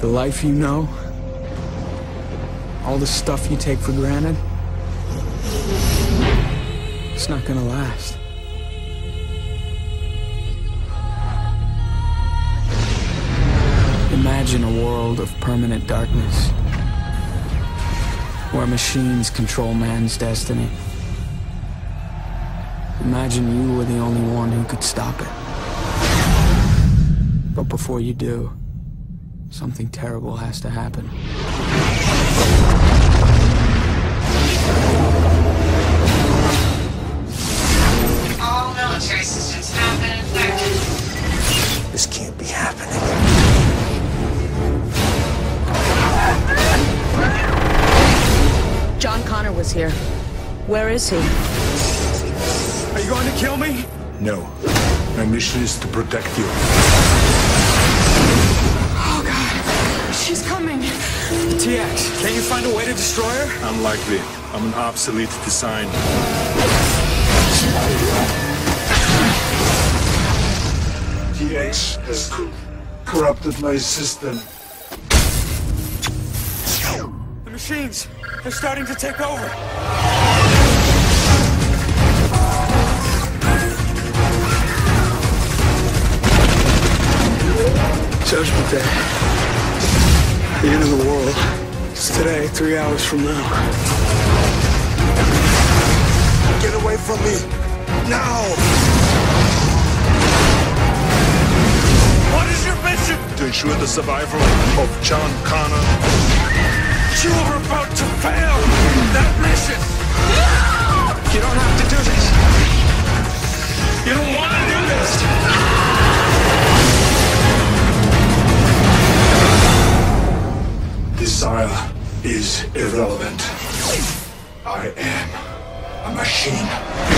The life you know, all the stuff you take for granted, it's not gonna last. Imagine a world of permanent darkness, where machines control man's destiny. Imagine you were the only one who could stop it. But before you do, something terrible has to happen. All military systems have been infected. This can't be happening. John Connor was here. Where is he? Are you going to kill me? No. My mission is to protect you. God, she's coming. The TX, can you find a way to destroy her? Unlikely. I'm an obsolete design. TX has co- corrupted my system. The machines, they're starting to take over. Judgment Day. The end of the world. It's today, three hours from now. Get away from me! Now! What is your mission? To ensure the survival of John Connor. Is irrelevant. I am a machine.